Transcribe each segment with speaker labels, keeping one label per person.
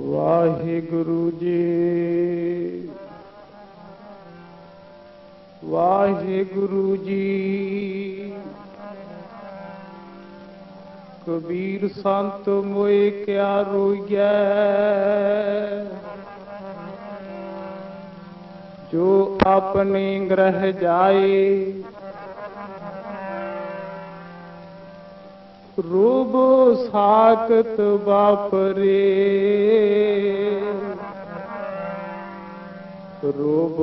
Speaker 1: ਵਾਹਿਗੁਰੂ ਜੀ। ਵਾਹਿਗੁਰੂ ਜੀ। ਕਬੀਰ ਸੰਤ ਮੋਏ ਕਿਆ ਰੋਈਐ। ਜੋ ਆਪਣੇ ਗ੍ਰਹਿ ਜਾਏ ਰੂਬੋ ਸਾਖਤ ਵਾਪਰੇ। ਰੂਪ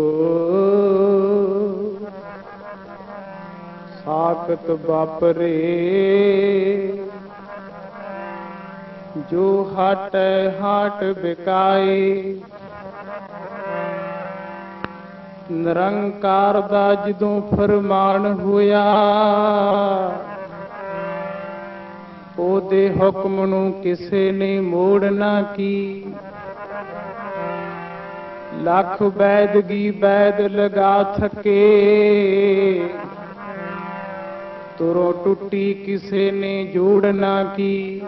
Speaker 1: ਸਾਖਤ ਬਾਪਰੇ ਜੋ ਹਟ ਹਟ ਬਿਕਾਈ ਨਿਰੰਕਾਰ ਦਾ ਜਦੋਂ ਫਰਮਾਨ ਹੋਇਆ ਉਹਦੇ ਹੁਕਮ ਨੂੰ ਕਿਸੇ ਨੇ ਮੋੜਨਾ ਕੀ। ਲੱਖ ਬੈਦਗੀ ਬੈਦ ਲਗਾ ਥਕੇ। ਤੁਰੋਂ ਟੁੱਟੀ ਕਿਸੇ ਨੇ ਜੋੜਨਾ ਕੀ।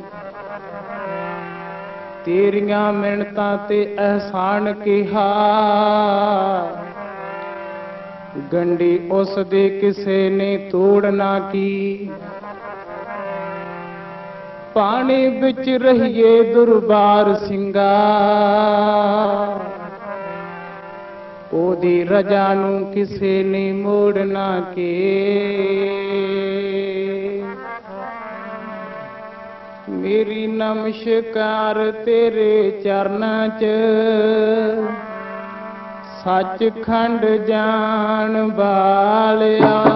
Speaker 1: ਤੇਰੀਆਂ ਮਿਹਨਤਾਂ ਤੇ ਅਹਿਸਾਨ ਕਿਹਾ। ਗੰਡੀ ਉਸ ਦੇ ਕਿਸੇ ਨੇ ਤੋੜਨਾ ਕੀ। ਪਾਣੀ ਵਿੱਚ ਰਹੀਏ ਦੁਰਬਾਰ ਸਿੰਘਾ ਉਹਦੀ ਰਜਾ ਨੂੰ ਕਿਸੇ ਨੇ ਮੋੜਨਾ ਕੇ। ਮੇਰੀ ਨਮਸਕਾਰ ਤੇਰੇ ਚਰਨਾਂ 'ਚ। ਸੱਚਖੰਡ ਜਾਣ ਵਾਲਿਆ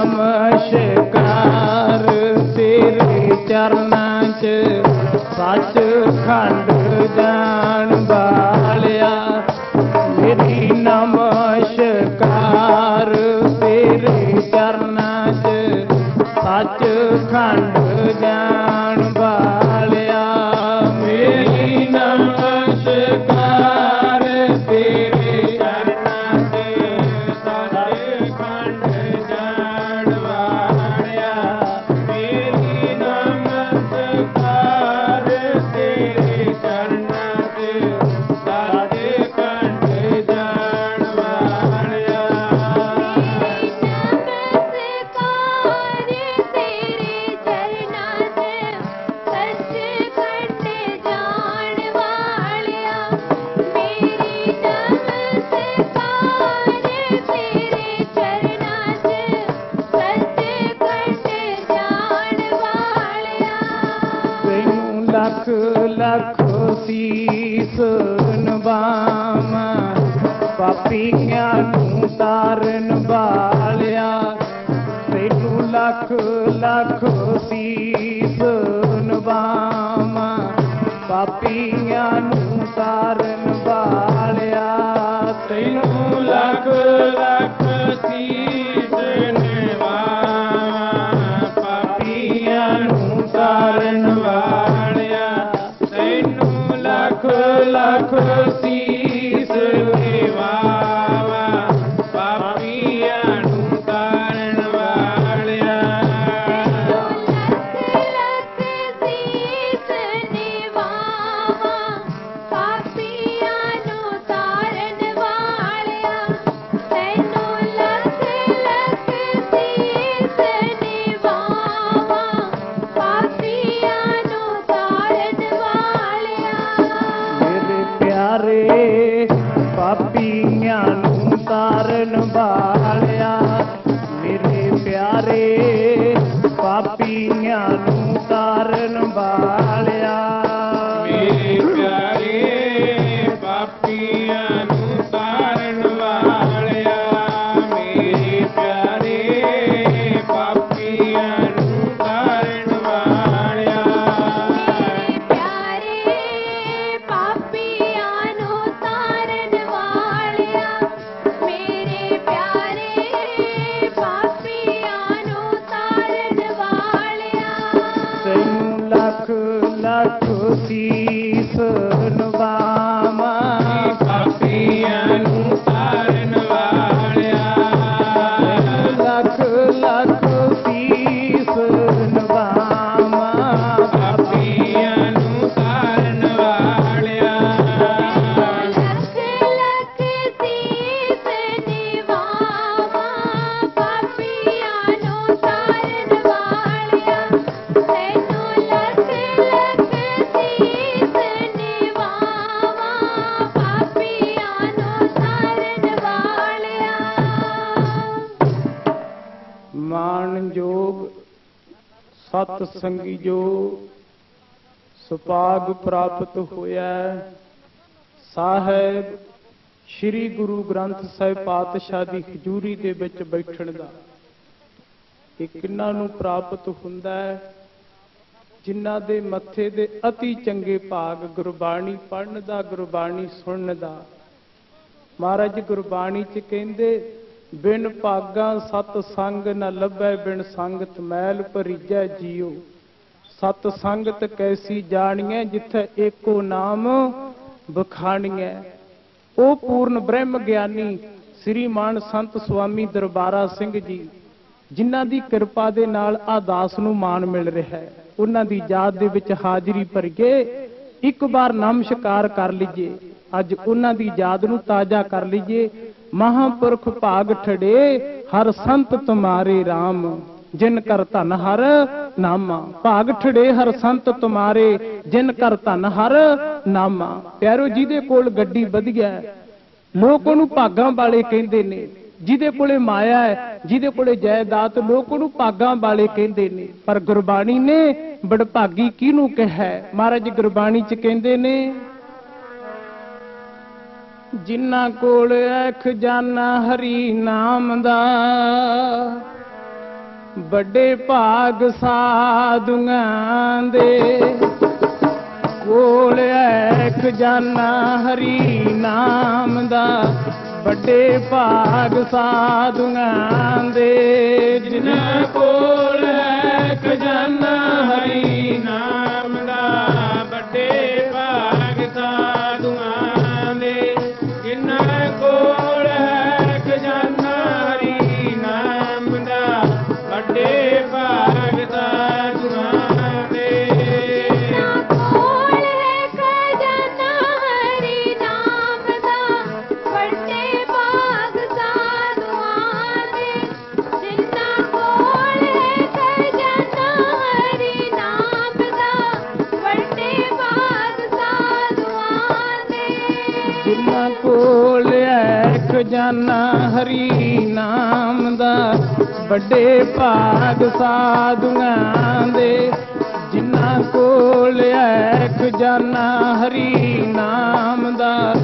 Speaker 1: ਨਮਸਕਾਰ ਤੇਰੇ ਚਰਨਾਂ 'ਚ ਸੱਚ ਖੰਡ ਜਾਣ ਵਾਲਿਆ। ਮੇਰੀ ਨਮਸਕਾਰ ਤੇਰੇ ਚਰਨਾਂ 'ਚ ਸੱਚ ਖੰਡ ਜਾਣ ਲੱਖ ਸੁਭਾਗ ਪ੍ਰਾਪਤ ਹੋਇਆ ਸਾਹਿਬ ਸ੍ਰੀ ਗੁਰੂ ਗ੍ਰੰਥ ਸਾਹਿਬ ਪਾਤਸ਼ਾਹ ਦੀ ਹਜ਼ੂਰੀ ਦੇ ਵਿੱਚ ਬੈਠਣ ਦਾ ਇਹ ਕਿੰਨਾਂ ਨੂੰ ਪ੍ਰਾਪਤ ਹੁੰਦਾ ਹੈ, ਜਿਨ੍ਹਾਂ ਦੇ ਮੱਥੇ ਦੇ ਅਤੀ ਚੰਗੇ ਭਾਗ ਗੁਰਬਾਣੀ ਪੜਨ ਦਾ, ਗੁਰਬਾਣੀ ਸੁਣਨ ਦਾ। ਮਹਾਰਾਜ ਗੁਰਬਾਣੀ ਚ ਕਹਿੰਦੇ, ਬਿਨ ਭਾਗਾ ਸਤ ਸੰਗ ਨ ਲੱਭੈ, ਬਿਨ ਸੰਗਤ ਮੈਲ ਭਰੀਜੈ ਜੀਉ ਸਤ ਸੰਗਤ ਕੈਸੀ ਜਾਣੀਐ, ਜਿੱਥੇ ਏਕੋ ਨਾਮ ਬਖਾਣੀਐ। ਉਹ ਪੂਰਨ ਬ੍ਰਹਮ ਗਿਆਨੀ ਸ੍ਰੀ ਮਾਨ ਸੰਤ ਸੁਆਮੀ ਦਰਬਾਰਾ ਸਿੰਘ ਜੀ, ਜਿਨ੍ਹਾਂ ਦੀ ਕਿਰਪਾ ਦੇ ਨਾਲ ਆਦਾਸ ਨੂੰ ਮਾਨ ਮਿਲ ਰਿਹਾ ਹੈ। ਉਹਨਾਂ ਦੀ ਯਾਦ ਦੇ ਵਿੱਚ ਹਾਜ਼ਰੀ ਭਰੀਏ, ਇੱਕ ਵਾਰ ਨਮਸਕਾਰ ਕਰ ਲਈਏ ਅੱਜ ਉਹਨਾਂ ਦੀ ਯਾਦ ਨੂੰ ਤਾਜ਼ਾ ਕਰ ਲਈਏ ਮਹਾਪੁਰਖ ਭਾਗ ਠੜੇ, ਹਰ ਸੰਤ ਤੁਮਾਰੇ RAM ਜਿਨ ਕਰ ਧਨ ਹਰ, ਨਾਮਾ ਭਾਗ ਠੜੇ ਹਰ ਸੰਤ ਤੁਮਾਰੇ। ਜਿਨ ਕਰ ਧਨ ਹਰ, ਨਾਮਾ ਪਿਆਰੋ, ਜਿਹਦੇ ਕੋਲ ਗੱਡੀ ਵਧੀਆ ਲੋਕ ਉਹਨੂੰ ਭਾਗਾਂ ਵਾਲੇ ਕਹਿੰਦੇ ਨੇ। ਜਿਹਦੇ ਕੋਲੇ ਮਾਇਆ ਹੈ ਜਿਹਦੇ ਕੋਲੇ ਜਾਇਦਾਦ, ਲੋਕ ਉਹਨੂੰ ਭਾਗਾਂ ਵਾਲੇ ਕਹਿੰਦੇ ਨੇ। ਪਰ ਗੁਰਬਾਣੀ ਨੇ ਬੜਭਾਗੀ ਕਿਹਨੂੰ ਕਿਹਾ? ਮਹਾਰਾਜ ਗੁਰਬਾਣੀ ਚ ਕਹਿੰਦੇ ਨੇ, ਜਿਨ੍ਹਾਂ ਕੋਲ ਐ ਖਜ਼ਾਨਾ ਹਰੀ ਨਾਮ ਦਾ ਵੱਡੇ ਭਾਗ ਸਾਧੂਆਂ ਦੇ ਕੋਲ ਐ ਖਜ਼ਾਨਾ ਹਰੀ ਨਾਮ ਦਾ ਵੱਡੇ ਭਾਗ ਸਾਧੂਆਂ ਦੇ
Speaker 2: ਜਿਨ੍ਹਾਂ ਕੋਲ ਹੈ ਖਜ਼ਾਨਾ ਹਰੀ ਨਾਮ ਐ ਹਰੀ ਨਾਮ ਦਾ, ਵੱਡੇ ਭਾਗ ਸਾਧੂਆਂ ਦੇ।
Speaker 3: ਜਿਨ੍ਹਾਂ ਕੋਲ ਹੈ ਖਜ਼ਾਨਾ ਹਰੀ ਨਾਮ ਦਾ,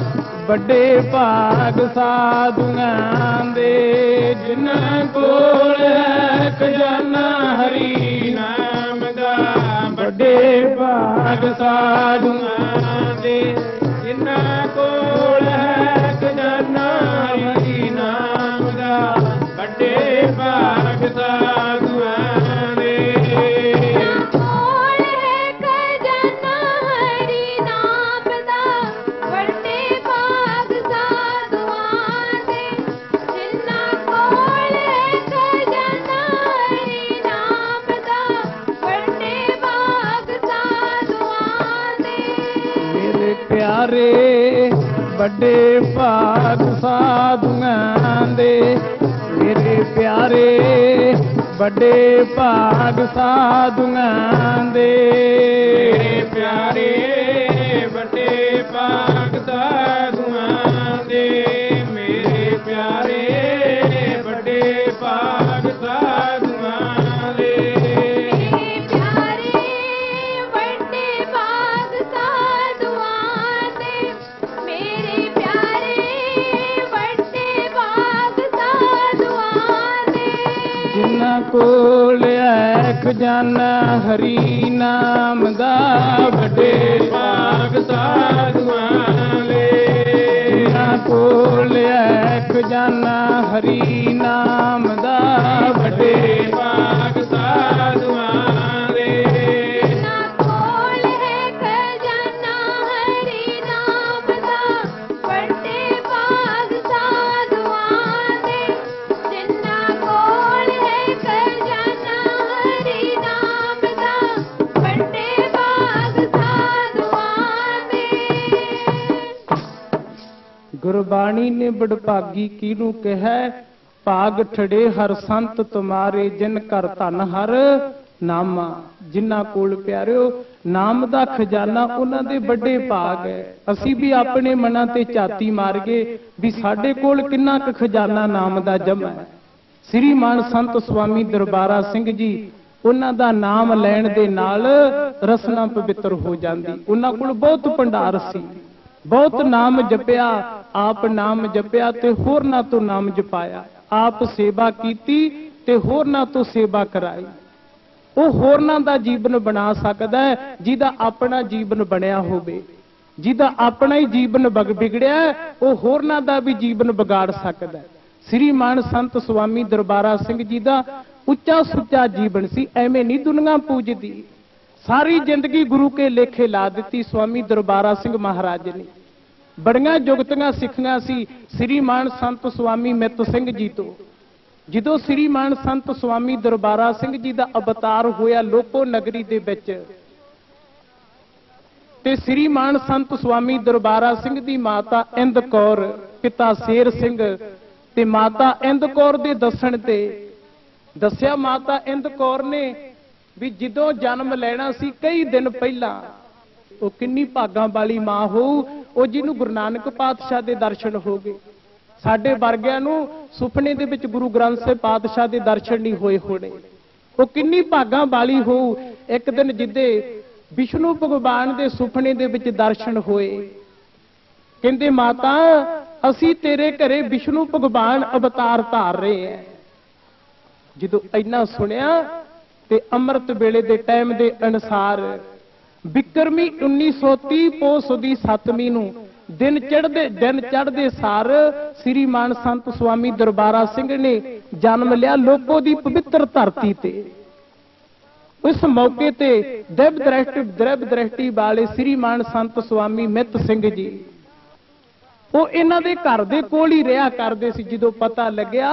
Speaker 3: ਵੱਡੇ ਭਾਗ ਸਾਧੂਆਂ ਦੇ। ਜਿਨ੍ਹਾਂ ਕੋਲ
Speaker 1: ਐ ਖਜ਼ਾਨਾ ਹਰੀ ਨਾਮ ਦਾ, ਵੱਡੇ ਭਾਗ ਸਾਧੂਆਂ ਦੇ। ਵੱਡੇ ਭਾਗ ਸਾਧੂਆਂ ਦੇ ਮੇਰੇ ਪਿਆਰੇ ਵੱਡੇ ਭਾਗ ਸਾਧੂਆਂ ਦੇ। ਮੇਰੇ ਪਿਆਰੇ ਕੋਲ ਹੈ ਖਜ਼ਾਨਾ ਹਰੀ ਨਾਮ ਦਾ ਵੱਡੇ
Speaker 2: ਭਾਗ ਸਾਧੂਆਂ ਦੇ।
Speaker 1: ਜਿਨ੍ਹਾਂ ਕੋਲ ਹੈ ਖਜ਼ਾਨਾ ਹਰੀ ਨਾਮ ਦਾ ਵੱਡੇ
Speaker 2: ਵੱਡੇ ਭਾਗ
Speaker 1: ਗੁਰਬਾਣੀ ਨੇ ਬੜਭਾਗੀ ਕਿਹਨੂੰ ਕਿਹਾ? ਭਾਗ ਠੜੇ ਹਰ ਸੰਤ ਤੁਮਾਰੇ, ਜਿਨ ਕਰ ਧਨ ਹਰ ਨਾਮਾ। ਜਿਨ੍ਹਾਂ ਕੋਲ ਪਿਆਰਿਓ, ਨਾਮ ਦਾ ਖਜ਼ਾਨਾ ਉਹਨਾਂ ਦੇ ਵੱਡੇ ਭਾਗ ਹੈ। ਅਸੀਂ ਵੀ ਆਪਣੇ ਮਨਾਂ ਤੇ ਝਾਤੀ ਮਾਰ ਗਏ ਵੀ ਸਾਡੇ ਕੋਲ ਕਿੰਨਾ ਕੁ ਖਜ਼ਾਨਾ ਨਾਮ ਦਾ ਜਮਾ ਹੈ। ਸ੍ਰੀ ਮਾਨ ਸੰਤ ਸੁਆਮੀ ਦਰਬਾਰਾ ਸਿੰਘ ਜੀ, ਉਹਨਾਂ ਦਾ ਨਾਮ ਲੈਣ ਦੇ ਨਾਲ ਰਸਨਾ ਪਵਿੱਤਰ ਹੋ ਜਾਂਦੀ। ਉਹਨਾਂ ਕੋਲ ਬਹੁਤ ਭੰਡਾਰ ਸੀ। ਬਹੁਤ ਨਾਮ ਜਪਿਆ। ਆਪ ਨਾਮ ਜਪਿਆ ਤੇ ਹੋਰਨਾਂ ਤੋਂ ਨਾਮ ਜਪਾਇਆ। ਆਪ ਸੇਵਾ ਕੀਤੀ ਤੇ ਹੋਰਨਾਂ ਤੋਂ ਸੇਵਾ ਕਰਾਈ। ਉਹ ਹੋਰਨਾਂ ਦਾ ਜੀਵਨ ਬਣਾ ਸਕਦਾ ਹੈ, ਜਿਹਦਾ ਆਪਣਾ ਜੀਵਨ ਬਣਿਆ ਹੋਵੇ। ਜਿਹਦਾ ਆਪਣਾ ਹੀ ਜੀਵਨ ਬਗ ਵਿਗੜਿਆ ਉਹ ਹੋਰਨਾਂ ਦਾ ਵੀ ਜੀਵਨ ਵਿਗਾੜ ਸਕਦਾ ਹੈ। ਸ੍ਰੀ ਮਾਨ ਸੰਤ ਸੁਆਮੀ ਦਰਬਾਰਾ ਸਿੰਘ ਜੀ ਦਾ ਉੱਚਾ ਸੁੱਚਾ ਜੀਵਨ ਸੀ, ਐਵੇਂ ਨਹੀਂ ਦੁਨੀਆ ਪੂਜਦੀ। ਸਾਰੀ ਜ਼ਿੰਦਗੀ ਗੁਰੂ ਕੇ ਲੇਖੇ ਲਾ ਦਿੱਤੀ ਸੁਆਮੀ ਦਰਬਾਰਾ ਸਿੰਘ ਮਹਾਰਾਜ ਨੇ। ਬੜੀਆਂ ਜੁਗਤੀਆਂ ਸਿੱਖੀਆਂ ਸੀ। ਸ੍ਰੀ ਮਾਨ ਸੰਤ ਸੁਆਮੀ ਮਿੱਤ ਸਿੰਘ ਜੀ ਤੋਂ। ਜਦੋਂ ਸ੍ਰੀ ਮਾਨ ਸੰਤ ਸੁਆਮੀ ਦਰਬਾਰਾ ਸਿੰਘ ਜੀ ਦਾ ਅਵਤਾਰ ਹੋਇਆ ਲੋਕੋ ਨਗਰੀ ਦੇ ਵਿੱਚ, ਤੇ ਸ੍ਰੀ ਮਾਨ ਸੰਤ ਸੁਆਮੀ ਦਰਬਾਰਾ ਸਿੰਘ ਦੀ ਮਾਤਾ ਇੰਦ ਕੌਰ, ਪਿਤਾ ਸ਼ੇਰ ਸਿੰਘ ਤੇ ਮਾਤਾ ਇੰਦ ਕੌਰ ਦੇ ਦੱਸਣ ਤੇ ਦੱਸਿਆ, ਮਾਤਾ ਇੰਦ ਕੌਰ ਨੇ ਵੀ ਜਦੋਂ ਜਨਮ ਲੈਣਾ ਸੀ, ਕਈ ਦਿਨ ਪਹਿਲਾਂ, ਉਹ ਕਿੰਨੀ ਭਾਗਾਂ ਵਾਲੀ ਮਾਂ ਹੋਊ ਉਹ ਜਿਹਨੂੰ ਗੁਰੂ ਨਾਨਕ ਪਾਤਸ਼ਾਹ ਦੇ ਦਰਸ਼ਨ ਹੋ ਗਏ। ਸਾਡੇ ਵਰਗਿਆਂ ਨੂੰ ਸੁਪਨੇ ਦੇ ਵਿੱਚ ਗੁਰੂ ਗ੍ਰੰਥ ਸਾਹਿਬ ਪਾਤਸ਼ਾਹ ਦੇ ਦਰਸ਼ਨ ਨਹੀਂ ਹੋਏ ਹੋਣੇ। ਉਹ ਕਿੰਨੀ ਭਾਗਾਂ ਵਾਲੀ ਹੋਊ। ਇੱਕ ਦਿਨ ਜਿੱਦੇ ਵਿਸ਼ਨੂੰ ਭਗਵਾਨ ਦੇ ਸੁਪਨੇ ਦੇ ਵਿੱਚ ਦਰਸ਼ਨ ਹੋਏ। ਕਹਿੰਦੇ, ਮਾਤਾ, ਅਸੀਂ ਤੇਰੇ ਘਰੇ ਵਿਸ਼ਨੂੰ ਭਗਵਾਨ ਅਵਤਾਰ ਧਾਰ ਰਹੇ ਐ। ਜਦੋਂ ਇੰਨਾ ਸੁਣਿਆ ਤੇ ਅੰਮ੍ਰਿਤ ਵੇਲੇ ਦੇ ਟਾਈਮ ਦੇ ਅਨੁਸਾਰ ਬਿਕਰਮੀ 1930 ਪੋਸ ਦੀ 7ਵੀਂ ਨੂੰ ਦਿਨ ਚੜ੍ਹਦੇ ਦਿਨ ਚੜ੍ਹਦੇ ਸਾਰ ਸ੍ਰੀ ਮਾਨ ਸੰਤ ਸੁਆਮੀ ਦਰਬਾਰਾ ਸਿੰਘ ਨੇ ਜਨਮ ਲਿਆ ਲੋਕੋ ਦੀ ਪਵਿੱਤਰ ਧਰਤੀ ਤੇ। ਉਸ ਮੌਕੇ ਤੇ ਦਿਵ ਦ੍ਰਿਸ਼ਟੀ ਦ੍ਰਿਵ ਦ੍ਰਿਸ਼ਟੀ ਵਾਲੇ ਸ੍ਰੀ ਮਾਨ ਸੰਤ ਸੁਆਮੀ ਮਿੱਤ ਸਿੰਘ ਜੀ। ਉਹ ਇਹਨਾਂ ਦੇ ਘਰ ਦੇ ਕੋਲ ਹੀ ਰਿਹਾ ਕਰਦੇ ਸੀ ਜਦੋਂ ਪਤਾ ਲੱਗਿਆ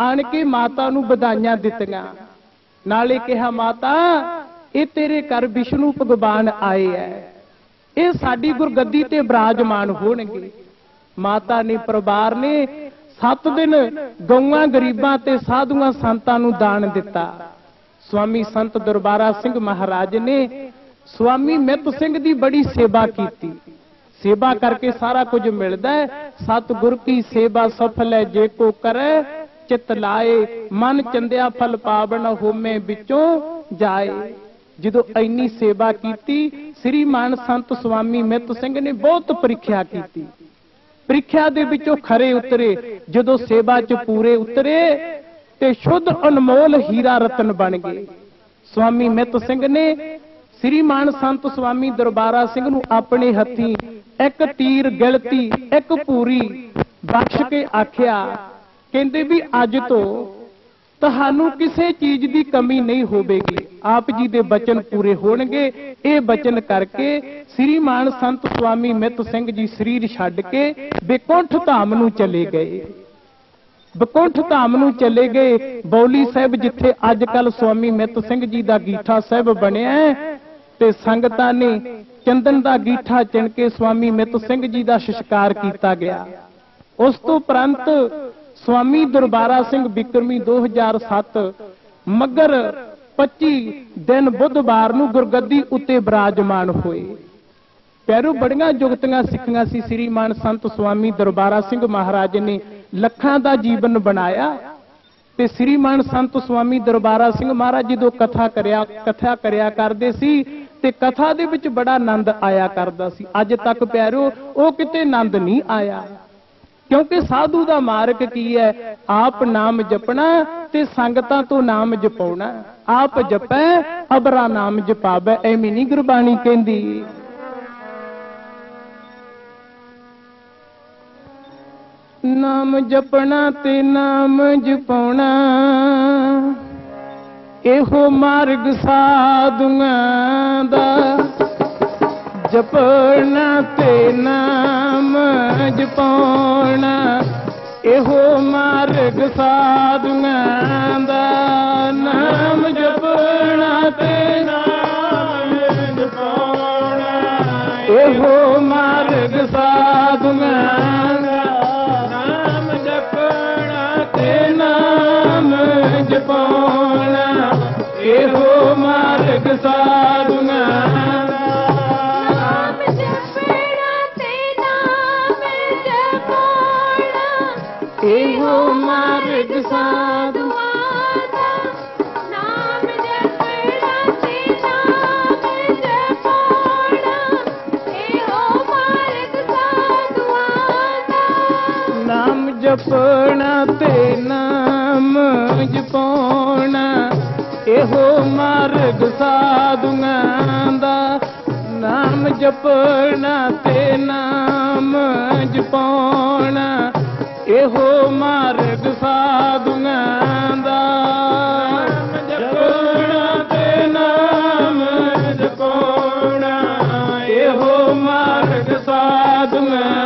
Speaker 1: ਆਣ ਕੇ ਮਾਤਾ ਨੂੰ ਵਧਾਈਆਂ ਦਿੱਤੀਆਂ। ਨਾਲੇ ਕਿਹਾ, ਮਾਤਾ ਇਹ ਤੇਰੇ ਘਰ ਵਿਸ਼ਨੂੰ ਭਗਵਾਨ ਆਏ ਐ। ਇਹ ਸਾਡੀ ਗੁਰਗੱਦੀ ਤੇ ਬਿਰਾਜਮਾਨ ਹੋਣਗੇ। ਮਾਤਾ ਨੇ ਪਰਿਵਾਰ ਨੇ 7 ਦਿਨ ਗਊਆਂ ਗਰੀਬਾਂ ਤੇ ਸਾਧੂਆਂ ਸੰਤਾਂ ਨੂੰ ਦਾਨ ਦਿੱਤਾ। ਸਵਾਮੀ ਸੰਤ ਦਰਬਾਰਾ ਸਿੰਘ ਮਹਾਰਾਜ ਨੇ ਸਵਾਮੀ ਮਿੱਤ ਸਿੰਘ ਦੀ ਬੜੀ ਸੇਵਾ ਕੀਤੀ। ਸੇਵਾ ਕਰਕੇ ਸਾਰਾ ਕੁਝ ਮਿਲਦਾ ਹੈ ਸਤਿਗੁਰ ਕੀ ਸੇਵਾ ਸਫਲ ਹੈ ਜੇ ਕੋ ਕਰੈ, ਚਿਤ ਲਾਏ। ਮਨ ਚੰਦਿਆ ਫਲ ਪਾਵਨ ਹੋਮੇ ਵਿੱਚੋਂ ਜਾਏ। ਜਦੋਂ ਇੰਨੀ ਸੇਵਾ ਕੀਤੀ, ਸ੍ਰੀ ਮਾਨ ਸੰਤ ਸੁਆਮੀ ਮਿੱਤ ਸਿੰਘ ਨੇ ਬਹੁਤ ਪ੍ਰੀਖਿਆ ਕੀਤੀ। ਪ੍ਰੀਖਿਆ ਦੇ ਵਿੱਚੋਂ ਖਰੇ ਉਤਰੇ, ਜਦੋਂ ਸੇਵਾ 'ਚ ਪੂਰੇ ਉਤਰੇ, ਤੇ ਸ਼ੁੱਧ ਅਨਮੋਲ ਹੀਰਾ ਰਤਨ ਬਣ ਗਏ। ਸੁਆਮੀ ਮਿੱਤ ਸਿੰਘ ਨੇ ਸ੍ਰੀ ਮਾਨ ਸੰਤ ਸੁਆਮੀ ਦਰਬਾਰਾ ਸਿੰਘ ਨੂੰ ਆਪਣੇ ਹੱਥੀਂ ਇੱਕ ਤੀਰ ਗਿਲਤੀ, ਇੱਕ ਪੂਰੀ ਬਖਸ਼ ਕੇ ਆਖਿਆ, ਕਹਿੰਦੇ ਵੀ ਅੱਜ ਤੋਂ ਤੁਹਾਨੂੰ ਕਿਸੇ ਚੀਜ਼ ਦੀ ਕਮੀ ਨਹੀਂ ਹੋਵੇਗੀ। ਆਪ ਜੀ ਦੇ ਬਚਨ ਪੂਰੇ ਹੋਣਗੇ। ਇਹ ਬਚਨ ਕਰਕੇ ਸ੍ਰੀ ਮਾਨ ਸੰਤ ਸੁਆਮੀ ਮਿੱਤ ਸਿੰਘ ਜੀ ਸਰੀਰ ਛੱਡ ਕੇ ਬੇਕੁੰਠ ਧਾਮ ਨੂੰ ਚਲੇ ਗਏ। ਬਕੁੰਠ ਧਾਮ ਨੂੰ ਚਲੇ ਗਏ। ਬੌਲੀ ਸਾਹਿਬ ਜਿੱਥੇ ਅੱਜ ਕੱਲ ਸੁਆਮੀ ਮਿੱਤ ਸਿੰਘ ਜੀ ਦਾ ਗੀਠਾ ਸਾਹਿਬ ਬਣਿਆ ਹੈ, ਤੇ ਸੰਗਤਾਂ ਨੇ ਚੰਦਨ ਦਾ ਗੀਠਾ ਚਿਣ ਕੇ ਸੁਆਮੀ ਮਿੱਤ ਸਿੰਘ ਜੀ ਦਾ ਸਿਸ਼ਕਾਰ ਕੀਤਾ ਗਿਆ। ਉਸ ਤੋਂ ਉਪਰੰਤ ਸਵਾਮੀ ਦਰਬਾਰਾ ਸਿੰਘ ਬਿਕਰਮੀ 2007 ਮਗਰ 25 ਦਿਨ ਬੁੱਧਵਾਰ ਨੂੰ ਗੁਰਗੱਦੀ ਉੱਤੇ ਬਿਰਾਜਮਾਨ ਹੋਏ। ਪੈਰੋਂ ਬੜੀਆਂ ਜੁਗਤੀਆਂ ਸਿੱਖੀਆਂ ਸੀ ਸ੍ਰੀ ਮਾਨ ਸੰਤ ਸਵਾਮੀ ਦਰਬਾਰਾ ਸਿੰਘ ਮਹਾਰਾਜ ਨੇ ਲੱਖਾਂ ਦਾ ਜੀਵਨ ਬਣਾਇਆ ਤੇ ਸ੍ਰੀ ਮਾਨ ਸੰਤ ਸਵਾਮੀ ਦਰਬਾਰਾ ਸਿੰਘ ਮਹਾਰਾਜ ਜਦੋਂ ਕਥਾ ਕਰਿਆ ਕਥਾ ਕਰਿਆ ਕਰਦੇ ਸੀ ਤੇ ਕਥਾ ਦੇ ਵਿੱਚ ਬੜਾ ਆਨੰਦ ਆਇਆ ਕਰਦਾ ਸੀ। ਅੱਜ ਤੱਕ ਪਿਆਰੋ, ਉਹ ਕਿਤੇ ਆਨੰਦ ਨਹੀਂ ਆਇਆ। ਕਿਉਂਕਿ ਸਾਧੂ ਦਾ ਮਾਰਗ ਕੀ ਹੈ? ਆਪ ਨਾਮ ਜਪਣਾ ਤੇ ਸੰਗਤਾਂ ਤੋਂ ਨਾਮ ਜਪਾਉਣਾ। ਆਪ ਜਪੈ, ਅਬਰਾ ਨਾਮ ਜਪਾਵੇ, ਐਵੇਂ ਨਹੀਂ ਗੁਰਬਾਣੀ ਕਹਿੰਦੀ। ਨਾਮ ਜਪਣਾ ਤੇ ਨਾਮ ਜਪਾਉਣਾ, ਇਹੋ ਮਾਰਗ ਸਾਧੂਆਂ ਦਾ। ਜਪਣਾ ਤੇ ਨਾਮ ਜਪਾਉਣਾ ਇਹੋ ਮਾਰਗ ਸਾਧੂਆਂ ਦਾ ਨਾਮ ਜਪਣਾ ਤੇ ਨਾਮ ਜਪਾਉਣਾ ਇਹੋ ਮਾਰਗ ਸਾਧੂਆਂ ਦਾ ਨਾਮ ਜਪਣਾ ਤੇ ਨਾਮ ਜਪਾਉਣਾ ਇਹੋ ਮਾਰਗ ਸਾਧੂਆਂ
Speaker 3: ਜਪਣਾ ਤੇ ਨਾਮ ਜਪਾਉਣਾ
Speaker 1: ਇਹੋ ਮਾਰਗ
Speaker 3: ਸਾਧੂਆਂ ਦਾ, ਨਾਮ ਜਪਣਾ ਤੇ ਨਾਮ ਜਪਾਉਣਾ ਇਹੋ ਮਾਰਗ ਸਾਧੂਆਂ ਦਾ।
Speaker 1: ਜਪਣਾ ਤੇ ਨਾਮ ਜਪਾਉਣਾ ਇਹੋ ਮਾਰਗ ਸਾਧੂਆਂ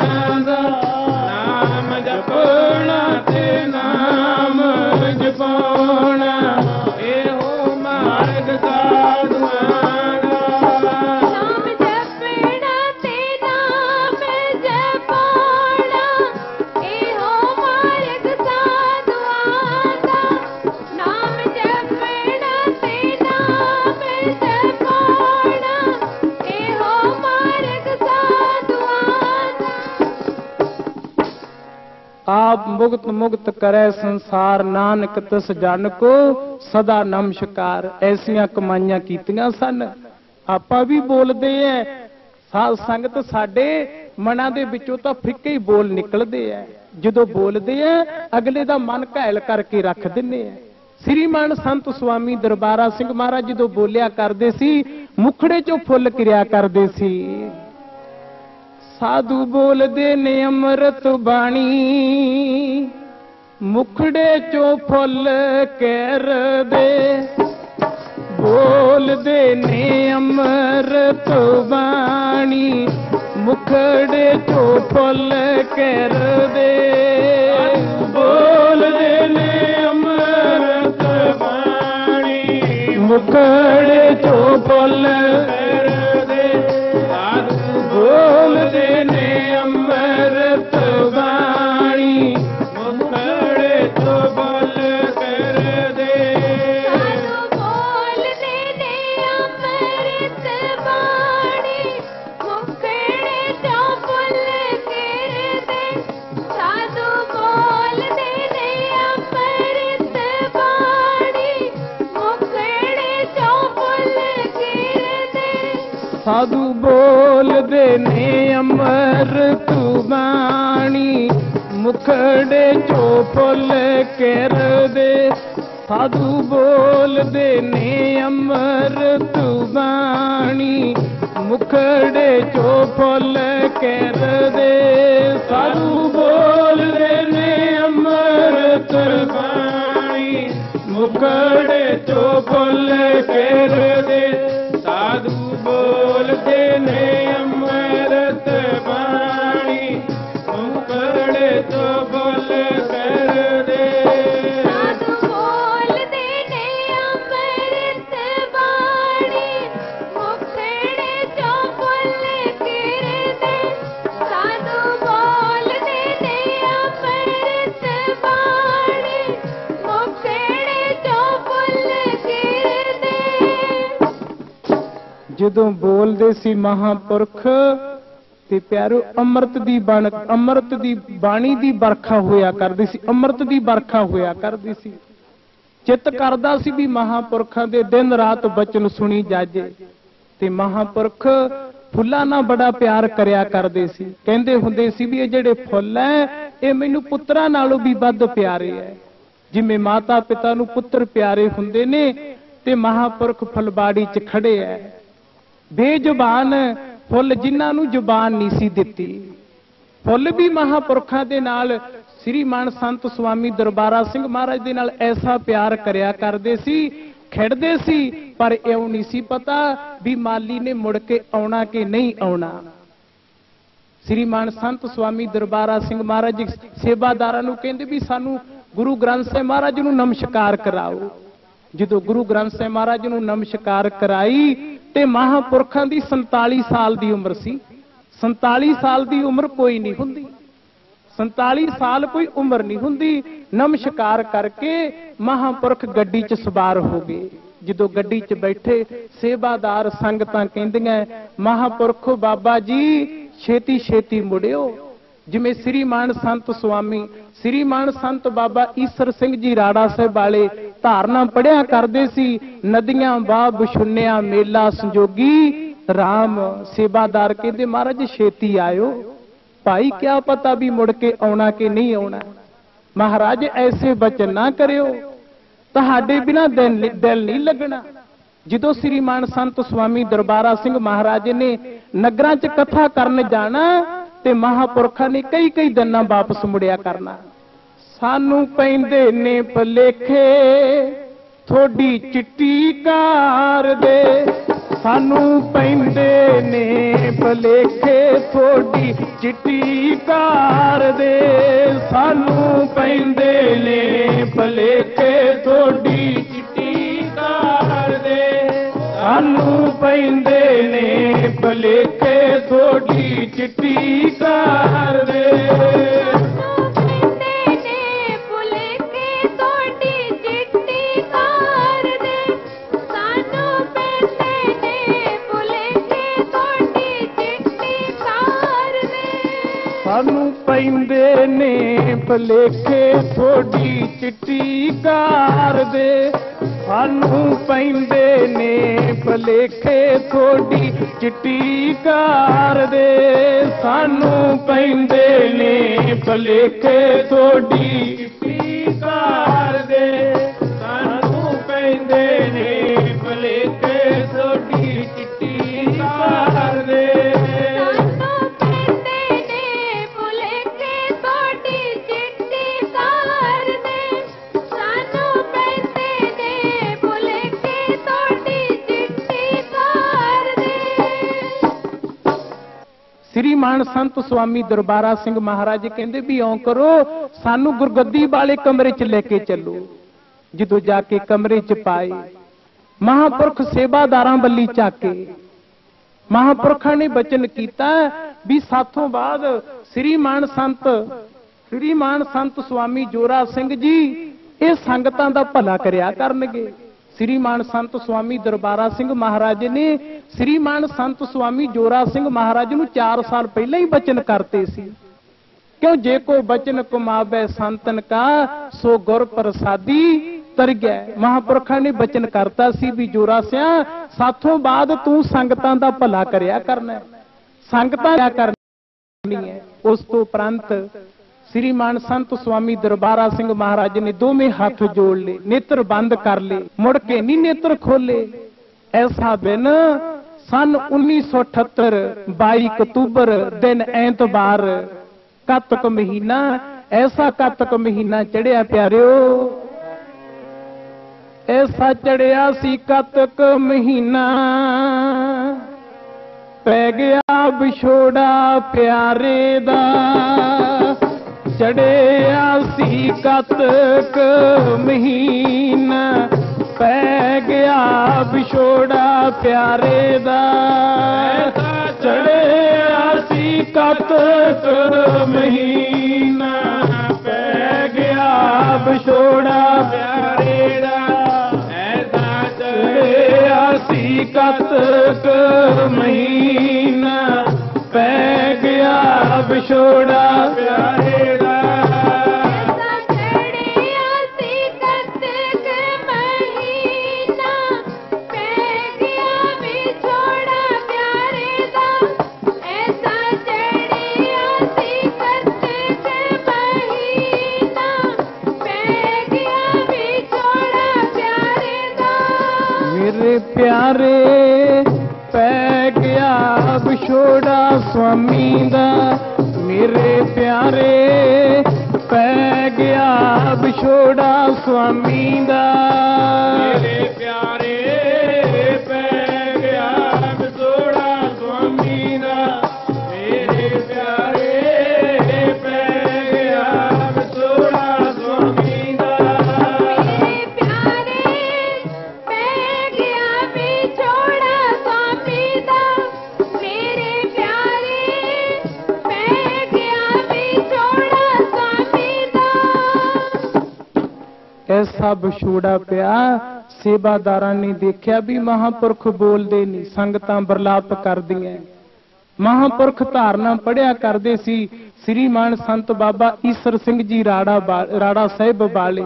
Speaker 1: ਆਪ ਮੁਕਤ ਕਰੈ ਸੰਸਾਰ, ਨਾਨਕ ਤਿਸ ਜਨ ਕੋ, ਸਦਾ ਨਮਸਕਾਰ। ਐਸੀਆਂ ਕਮਾਈਆਂ ਕੀਤੀਆਂ ਸਨ। ਆਪਾਂ ਵੀ ਬੋਲਦੇ ਐ। ਸਾਧ ਸੰਗਤ ਸਾਡੇ ਮਨਾਂ ਦੇ ਵਿੱਚੋਂ ਤਾਂ ਫਿੱਕੇ ਹੀ ਬੋਲ ਨਿਕਲਦੇ ਐ। ਜਦੋਂ ਬੋਲਦੇ ਐ, ਅਗਲੇ ਦਾ ਮਨ ਘਾਇਲ ਕਰਕੇ ਰੱਖ ਦਿੰਨੇ ਐ। ਸ੍ਰੀਮਾਨ ਸੰਤ ਸੁਆਮੀ ਦਰਬਾਰਾ ਸਿੰਘ ਮਹਾਰਾਜ ਜਦੋਂ ਬੋਲਿਆ ਕਰਦੇ ਸੀ, ਮੁਖੜੇ ਚੋਂ ਫੁੱਲ ਕਿਰਿਆ ਕਰਦੇ ਸੀ। ਸਾਧੂ ਬੋਲਦੇ ਨੇ ਅੰਮ੍ਰਿਤ ਬਾਣੀ। ਮੁਖੜੇ ਚੋਂ ਫੁੱਲ ਦੇ ਬੋਲਦੇ ਨੇ ਅੰਮ੍ਰਿਤ ਬਾਣੀ। ਮੁਖੜੇ ਚੋਂ ਫੁੱਲ ਦੇ ਬੋਲਦੇ ਨੇ ਅੰਮ੍ਰਿਤ ਬਾਣੀ। ਮੁਖੜੇ ਚੋਂ ਫੁੱਲ ਦੇ ਸਾਧੂ ਬੋਲਦੇ
Speaker 3: ਸਾਧੂ ਬੋਲਦੇ ਨੇ ਅੰਮ੍ਰਿਤ ਬਾਣੀ ਮੁਖੜੇ ਚੋਂ ਫੁੱਲ ਕਰਦੇ ਸਾਧੂ ਬੋਲਦੇ ਨੇ ਅੰਮ੍ਰਿਤ ਬਾਣੀ ਮੁਖੜੇ ਚੋਂ ਫੁੱਲ ਕਰਦੇ
Speaker 1: ਸਾਧੂ ਬੋਲਦੇ ਨੇ ਅੰਮ੍ਰਿਤ ਬਾਣੀ ਮੁਖੜੇ ਚੋਂ ਫੁੱਲ ਕਰਦੇ ਬੋਲਦੇ ਨੇ ਜਦੋਂ ਬੋਲਦੇ ਸੀ ਮਹਾਪੁਰਖ, ਤੇ ਪਿਆਰੋ, ਅੰਮ੍ਰਿਤ ਦੀ ਬਣ, ਅੰਮ੍ਰਿਤ ਦੀ ਬਾਣੀ ਦੀ ਵਰਖਾ ਹੋਇਆ ਕਰਦੀ ਸੀ, ਅੰਮ੍ਰਿਤ ਦੀ ਵਰਖਾ ਹੋਇਆ ਕਰਦੀ ਸੀ। ਚਿੱਤ ਕਰਦਾ ਸੀ ਵੀ ਮਹਾਪੁਰਖਾਂ ਦੇ ਦਿਨ ਰਾਤ ਬਚਨ ਸੁਣੀ ਜਾਜੇ, ਤੇ ਮਹਾਪੁਰਖ ਫੁੱਲਾਂ ਨਾਲ ਬੜਾ ਪਿਆਰ ਕਰਿਆ ਕਰਦੇ ਸੀ। ਕਹਿੰਦੇ ਹੁੰਦੇ ਸੀ ਵੀ ਇਹ ਜਿਹੜੇ ਫੁੱਲ ਐ, ਇਹ ਮੈਨੂੰ ਪੁੱਤਰਾਂ ਨਾਲੋਂ ਵੀ ਵੱਧ ਪਿਆਰੇ ਹੈ ਜਿਵੇਂ ਮਾਤਾ ਪਿਤਾ ਨੂੰ ਪੁੱਤਰ ਪਿਆਰੇ ਹੁੰਦੇ ਨੇ, ਤੇ ਮਹਾਪੁਰਖ ਫਲਬਾੜੀ 'ਚ ਖੜੇ ਐ। ਬੇਜ਼ੁਬਾਨ ਫੁੱਲ ਜਿਨ੍ਹਾਂ ਨੂੰ ਜ਼ੁਬਾਨ ਨਹੀਂ ਸੀ ਦਿੱਤੀ। ਫੁੱਲ ਵੀ ਮਹਾਪੁਰਖਾਂ ਦੇ ਨਾਲ ਸ੍ਰੀ ਮਾਨ ਸੰਤ ਸੁਆਮੀ ਦਰਬਾਰਾ ਸਿੰਘ ਮਹਾਰਾਜ ਦੇ ਨਾਲ ਐਸਾ ਪਿਆਰ ਕਰਿਆ ਕਰਦੇ ਸੀ, ਖਿੜਦੇ ਸੀ, ਪਰ ਇਉਂ ਨਹੀਂ ਸੀ ਪਤਾ ਵੀ ਮਾਲੀ ਨੇ ਮੁੜ ਕੇ ਆਉਣਾ ਕਿ ਨਹੀਂ ਆਉਣਾ। ਸ੍ਰੀ ਸ੍ਰੀਮਾਨ ਸੰਤ ਸੁਆਮੀ ਦਰਬਾਰਾ ਸਿੰਘ ਮਹਾਰਾਜ ਜੀ ਸੇਵਾਦਾਰਾਂ ਨੂੰ ਕਹਿੰਦੇ ਵੀ ਸਾਨੂੰ ਗੁਰੂ ਗ੍ਰੰਥ ਸਾਹਿਬ ਮਹਾਰਾਜ ਨੂੰ ਨਮਸਕਾਰ ਕਰਾਓ। ਜਦੋਂ ਗੁਰੂ ਗ੍ਰੰਥ ਸਾਹਿਬ ਮਹਾਰਾਜ ਨੂੰ ਨਮਸਕਾਰ ਕਰਾਈ ਤੇ ਮਹਾਪੁਰਖਾਂ ਦੀ 47 ਸਾਲ ਦੀ ਉਮਰ ਸੀ। 47 ਸਾਲ ਦੀ ਉਮਰ ਕੋਈ ਨਹੀਂ ਹੁੰਦੀ। 47 ਸਾਲ ਕੋਈ ਉਮਰ ਨਹੀਂ ਹੁੰਦੀ। ਨਮਸਕਾਰ ਕਰਕੇ ਮਹਾਪੁਰਖ ਗੱਡੀ 'ਚ ਸਵਾਰ ਹੋ ਗਏ। ਜਦੋਂ ਗੱਡੀ 'ਚ ਬੈਠੇ ਸੇਵਾਦਾਰ ਸੰਗਤਾਂ ਕਹਿੰਦੀਆਂ, ਮਹਾਪੁਰਖੋ ਬਾਬਾ ਜੀ ਛੇਤੀ ਛੇਤੀ ਮੁੜਿਓ। ਜਿਵੇਂ ਸ੍ਰੀ ਮਾਨ ਸੰਤ ਸੁਆਮੀ, ਸ੍ਰੀ ਮਾਨ ਸੰਤ ਬਾਬਾ ਈਸਰ ਸਿੰਘ ਜੀ ਰਾੜਾ ਸਾਹਿਬ ਵਾਲੇ ਧਾਰਨਾ ਪੜਿਆ ਕਰਦੇ ਸੀ, ਨਦੀਆਂ ਬਾਹ ਬਸ਼ੁੰਨਿਆ ਮੇਲਾ ਸੰਜੋਗੀ RAM ਸੇਵਾਦਾਰ ਕਹਿੰਦੇ ਮਹਾਰਾਜ ਛੇਤੀ ਆਇਓ। ਭਾਈ ਕਿਆ ਪਤਾ ਵੀ ਮੁੜ ਕੇ ਆਉਣਾ ਕਿ ਨਹੀਂ ਆਉਣਾ। ਮਹਾਰਾਜ ਐਸੇ ਬਚਨ ਨਾ ਕਰਿਓ। ਤੁਹਾਡੇ ਬਿਨਾ ਦਿਲ ਦਿਲ ਨਹੀਂ ਲੱਗਣਾ। ਜਦੋਂ ਸ੍ਰੀ ਮਾਨ ਸੰਤ ਸੁਆਮੀ ਦਰਬਾਰਾ ਸਿੰਘ ਮਹਾਰਾਜ ਨੇ ਨਗਰਾਂ 'ਚ ਕਥਾ ਕਰਨ ਜਾਣਾ ਤੇ ਮਹਾਪੁਰਖਾਂ ਨੇ ਕਈ ਕਈ ਦਿਨਾਂ ਵਾਪਸ ਮੁੜਿਆ ਕਰਨਾ। ਸਾਨੂੰ ਪੈਂਦੇ ਨੇ ਭਲੇਖੇ, ਥੋੜੀ ਚਿੱਟੀ ਕਾਰ ਦੇ। ਸਾਨੂੰ ਪੈਂਦੇ ਨੇ ਭਲੇਖੇ, ਥੋੜੀ ਚਿੱਟੀ ਕਾਰ ਦੇ। ਸਾਨੂੰ ਪੈਂਦੇ ਨੇ ਭਲੇਖੇ, ਥੋੜੀ ਸਾਨੂੰ ਪੈਂਦੇ ਨੇ ਭਲੇਖੇ ਥੋੜੀ ਚਿੱਟੀ ਕਾਰ ਦੇ।
Speaker 3: ਸਾਨੂੰ ਪੈਂਦੇ ਨੇ ਤੁਹਾਡੀ ਚਿੱਟੀ ਸਾਨੂੰ ਪੈਂਦੇ ਨੇ ਭੁਲੇਖੇ ਤੁਹਾਡੀ ਚਿੱਟੀ ਕਾਰ
Speaker 1: ਭਲੇਖੇ ਥੋੜੀ ਚਿੱਟੀ ਕਾਰ ਦੇ। ਸਾਨੂੰ ਪੈਂਦੇ ਨੇ ਭਲੇਖੇ ਥੋੜੀ ਚਿੱਟੀ ਕਾਰ ਦੇ। ਸਾਨੂੰ ਪੈਂਦੇ ਨੇ ਭਲੇਖੇ ਥੋੜੀ ਸ੍ਰੀ ਸੰਤ ਸੁਆਮੀ ਦਰਬਾਰਾ ਸਿੰਘ ਮਹਾਰਾਜ ਕਹਿੰਦੇ ਵੀ ਇਉਂ ਕਰੋ, ਸਾਨੂੰ ਗੁਰਗੱਦੀ ਵਾਲੇ ਕਮਰੇ 'ਚ ਲੈ ਕੇ ਚੱਲੋ। ਜਦੋਂ ਜਾ ਕੇ ਕਮਰੇ 'ਚ ਪਾਏ, ਮਹਾਪੁਰਖ ਸੇਵਾਦਾਰਾਂ ਵੱਲੀ ਚਾਕੇ ਮਹਾਪੁਰਖਾਂ ਨੇ ਬਚਨ ਕੀਤਾ ਵੀ ਸਾਥੋਂ ਬਾਅਦ ਸ੍ਰੀ ਮਾਨ ਸੰਤ, ਸ੍ਰੀ ਮਾਨ ਸੰਤ ਸੁਆਮੀ ਜੋਰਾ ਸਿੰਘ ਜੀ, ਇਹ ਸੰਗਤਾਂ ਦਾ ਭਲਾ ਕਰਿਆ ਕਰਨਗੇ। ਸ੍ਰੀ ਮਾਨ ਸੰਤ ਸੁਆਮੀ ਦਰਬਾਰਾ ਸਿੰਘ ਮਹਾਰਾਜ ਨੇ ਸ੍ਰੀ ਮਾਨ ਸੰਤ ਸੁਆਮੀ ਜੋਰਾ ਸਿੰਘ ਮਹਾਰਾਜ ਨੂੰ 4 ਸਾਲ ਪਹਿਲਾਂ ਹੀ ਬਚਨ ਕਰਤੇ ਸੀ। ਕਿਉਂ ਜੇ ਕੋ ਬਚਨ ਕਮਾਵੇ ਸੰਤਨ ਕਾ, ਸੋ ਗੁਰ ਪ੍ਰਸਾਦੀ ਤਰ ਗਿਆ। ਮਹਾਪੁਰਖਾਂ ਨੇ ਬਚਨ ਕਰਤਾ ਸੀ ਵੀ ਜੋਰਾ ਸਿਆ, ਸਾਥੋਂ ਬਾਅਦ ਤੂੰ ਸੰਗਤਾਂ ਦਾ ਭਲਾ ਕਰਿਆ ਕਰਨਾ। ਸੰਗਤਾਂ ਕਿਆ ਕਰਨੀ ਹੈ। ਉਸ ਤੋਂ ਉਪਰੰਤ ਸ੍ਰੀ ਮਾਨ ਸੰਤ ਸੁਆਮੀ ਦਰਬਾਰਾ ਸਿੰਘ ਮਹਾਰਾਜ ਨੇ ਦੋਵੇਂ ਹੱਥ ਜੋੜ ਲਏ, ਨੇਤਰ ਬੰਦ ਕਰ ਲਏ, ਮੁੜ ਕੇ ਨਹੀਂ ਨੇਤਰ ਖੋਲੇ ਐਸਾ ਬਿਨ ਸਨ 1978 22 ਅਕਤੂਬਰ, ਦਿਨ ਐਤਵਾਰ। ਕੱਤਕ ਮਹੀਨਾ, ਐਸਾ ਕੱਤਕ ਮਹੀਨਾ ਚੜਿਆ ਪਿਆਰਿਓ। ਐਸਾ ਚੜਿਆ ਸੀ ਕੱਤਕ ਮਹੀਨਾ। ਪੈ ਗਿਆ ਵਿਛੋੜਾ ਪਿਆਰੇ ਦਾ। ਚੜਿਆ ਸੀ ਕੱਤਕ ਮਹੀਨਾ, ਪੈ ਗਿਆ ਵਿਛੋੜਾ ਪਿਆਰੇ ਦਾ। ਚੜਿਆ ਸੀ ਕੱਤਕ ਮਹੀਨਾ, ਪੈ ਗਿਆ ਵਿਛੋੜਾ ਪਿਆਰੇ ਦਾ। ਐਸਾ ਚੜਿਆ ਸੀ ਕੱਤਕ ਮਹੀਨਾ, ਪੈ ਗਿਆ ਵਿਛੋੜਾ ਪਿਆਰੇ
Speaker 3: ਪਿਆਰੇ
Speaker 2: ਪੈ ਗਿਆ ਛੋੜਾ ਸੁਆਮੀ ਦਾ। ਮੇਰੇ ਪਿਆਰੇ ਪੈ ਗਿਆ ਛੋੜਾ ਸੁਆਮੀ ਦਾ।
Speaker 1: ਐਸਾ ਵਿਛੋੜਾ ਪਿਆ। ਸੇਵਾਦਾਰਾਂ ਨੇ ਦੇਖਿਆ ਵੀ ਮਹਾਪੁਰਖ ਬੋਲਦੇ ਨਹੀਂ, ਸੰਗਤਾਂ ਬਰਲਾਪ ਕਰਦੀਆਂ। ਮਹਾਪੁਰਖ ਧਾਰਨਾ ਪੜਿਆ ਕਰਦੇ ਸੀ, ਸ੍ਰੀਮਾਨ ਸੰਤ ਬਾਬਾ ਈਸਰ ਸਿੰਘ ਜੀ ਰਾੜਾ ਰਾੜਾ ਸਾਹਿਬ ਵਾਲੇ।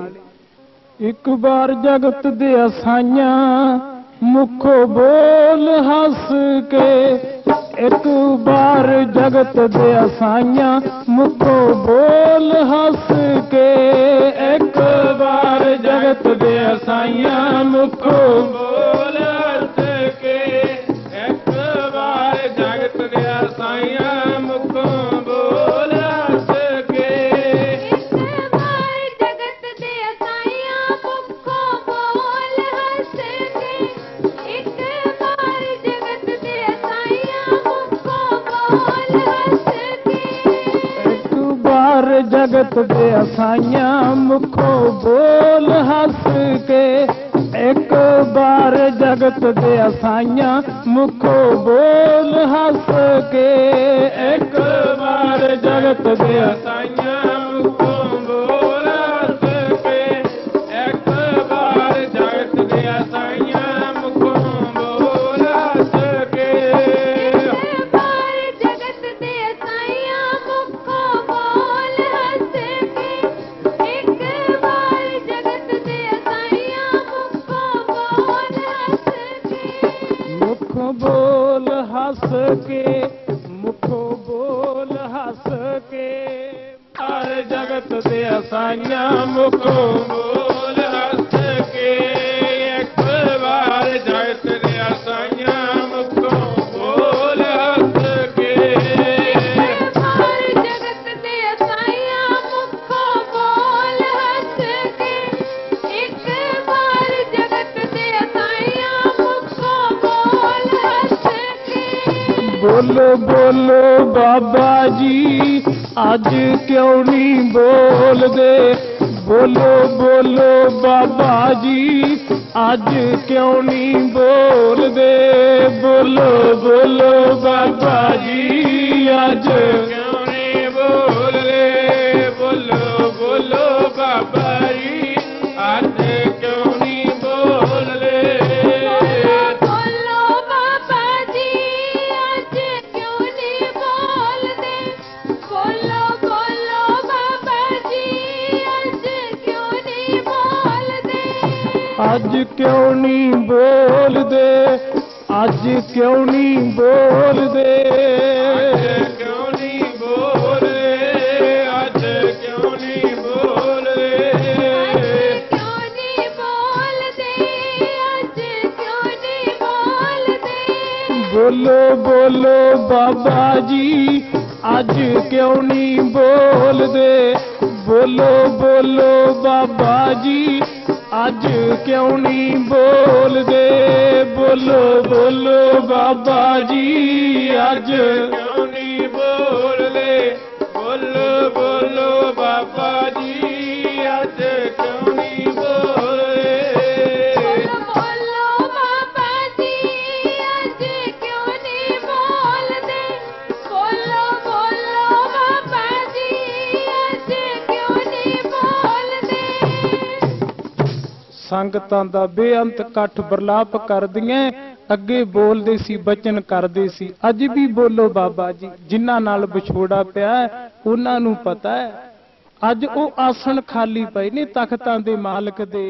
Speaker 1: ਇੱਕ ਵਾਰ ਜਗਤ ਦੇ ਅਸਾਈਆਂ ਮੁਖੋ ਬੋਲ ਹੱਸ ਕੇ ਇੱਕ ਵਾਰ ਜਗਤ ਦੇ ਅਸਾਈਆਂ ਮੁਖੋ ਬੋਲ ਹੱਸ ਕੇ। ਇੱਕ ਵਾਰ ਜਗਤ ਦੇ ਅਸਾਈਆਂ ਮੁਖੋ
Speaker 2: ਬੋਲ ਜਗਤ ਦੇ
Speaker 3: ਅਸਾਈਆਂ ਮੁਖੋ ਬੋਲ ਹੱਸ ਕੇ ਇੱਕ ਬਾਰ ਜਗਤ ਦੇ ਅਸਾਈਆਂ ਮੁਖੋ ਬੋਲ ਹੱਸ ਕੇ
Speaker 1: ਇੱਕ ਬਾਰ ਜਗਤ ਦੇ ਜੀ, ਅੱਜ ਕਿਉਂ ਨਹੀਂ ਬੋਲਦੇ? ਬੋਲੋ ਬੋਲੋ ਬਾਬਾ ਜੀ, ਅੱਜ ਕਿਉਂ ਨਹੀਂ ਬੋਲਦੇ? ਬੋਲੋ ਬੋਲੋ ਬਾਬਾ ਜੀ, ਅੱਜ
Speaker 2: ਅੱਜ ਕਿਉਂ
Speaker 3: ਨਹੀਂ ਬੋਲਦੇ? ਅੱਜ ਕਿਉਂ ਨਹੀਂ ਬੋਲਦੇ?
Speaker 1: ਅੱਜ ਕਿਉਂ
Speaker 2: ਨੀ ਬੋਲਦੇ? ਅੱਜ ਕਿਉਂ ਨੀ ਬੋਲਦੇ?
Speaker 3: ਕਿਉਂ ਨਹੀਂ ਬੋਲਦੇ? ਅੱਜ ਕਿਉਂ ਨਹੀਂ ਬੋਲਦੇ?
Speaker 1: ਬੋਲੋ ਬੋਲੋ ਬਾਬਾ ਜੀ ਅੱਜ ਕਿਉਂ ਨਹੀਂ ਬੋਲਦੇ? ਬੋਲੋ ਬੋਲੋ ਬਾਬਾ ਜੀ ਅੱਜ ਕਿਉਂ ਨਹੀਂ ਬੋਲਦੇ? ਬੋਲੋ ਬੋਲੋ ਬਾਬਾ ਜੀ, ਅੱਜ
Speaker 2: ਕਿਉਂ
Speaker 3: ਨਹੀਂ ਬੋਲਦੇ? ਬੋਲੋ ਬੋਲੋ ਬਾਬਾ
Speaker 1: ਸੰਗਤਾਂ ਦਾ ਬੇਅੰਤ ਇਕੱਠ ਬਰਲਾਪ ਕਰਦੀਆਂ ਅੱਗੇ ਬੋਲਦੇ ਸੀ, ਬਚਨ ਕਰਦੇ ਸੀ। ਅੱਜ ਵੀ ਬੋਲੋ ਬਾਬਾ ਜੀ, ਜਿਨ੍ਹਾਂ ਨਾਲ ਵਿਛੋੜਾ ਪਿਆ ਉਹਨਾਂ ਨੂੰ ਪਤਾ ਹੈ ਅੱਜ ਉਹ ਆਸਣ ਖਾਲੀ ਪਏ ਨੇ ਤਖਤਾਂ ਦੇ ਮਾਲਕ ਦੇ।